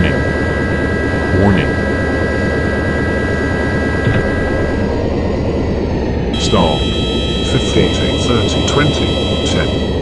Warning. Warning. Stop. 15, 30, 20, 10.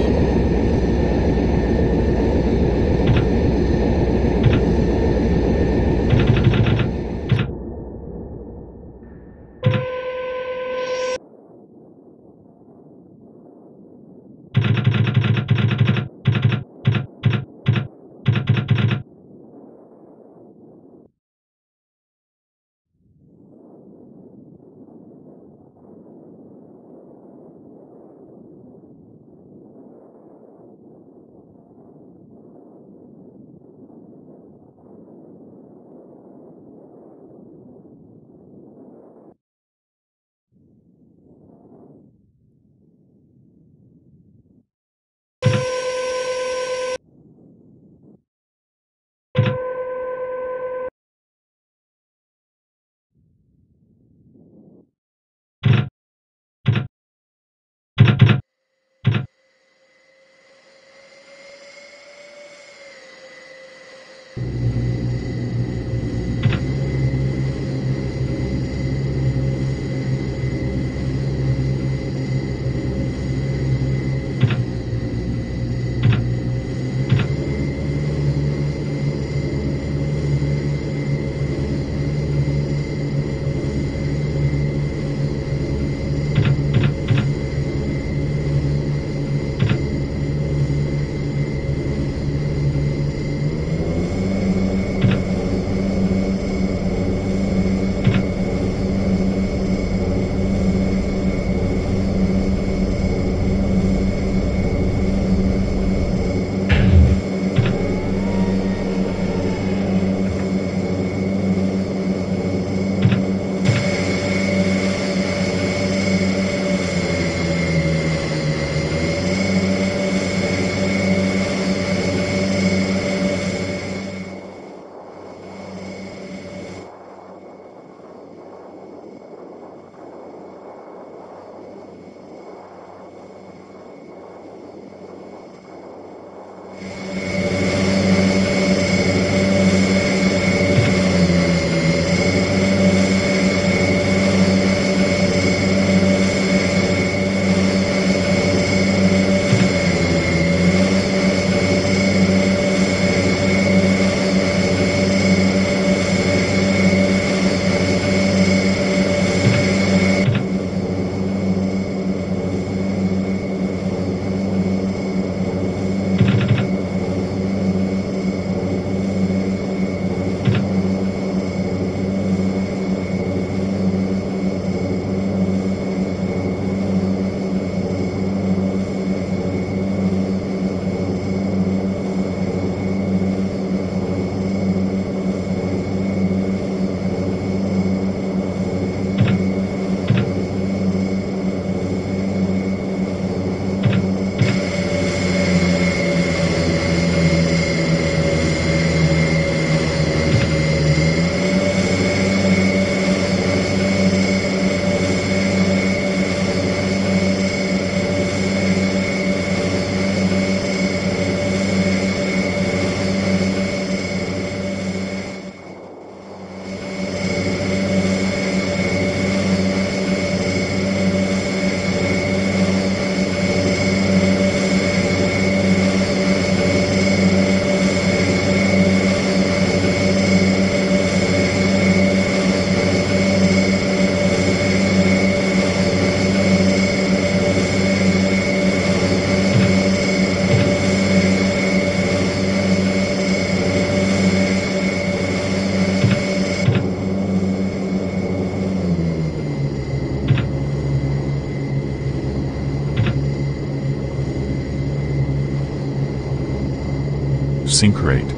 Sync